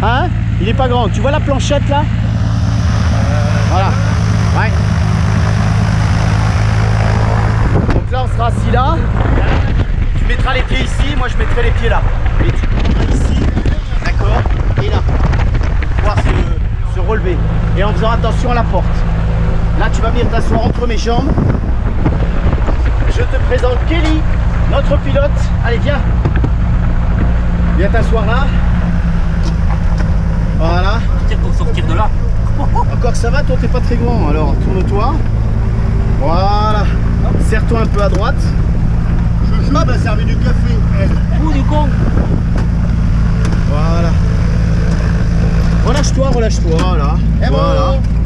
pas grand. Tu vois la planchette là? Voilà. Ouais. Donc là, on sera assis là. Tu mettras les pieds ici, moi je mettrai les pieds là. Et tu prendras ici, d'accord? Et là. Pour pouvoir se relever. Et en faisant attention à la porte. Là, tu vas venir t'asseoir entre mes jambes. Je te présente Kelly, notre pilote. Allez, viens. Viens t'asseoir là. Voilà. Pour sortir de là. Encore que ça va, toi t'es pas très grand, alors tourne-toi. Voilà. Serre-toi un peu à droite. Je m'a servi du café. Ou du con. Voilà. Relâche-toi, relâche-toi, là. Eh bon. voilà. Bon.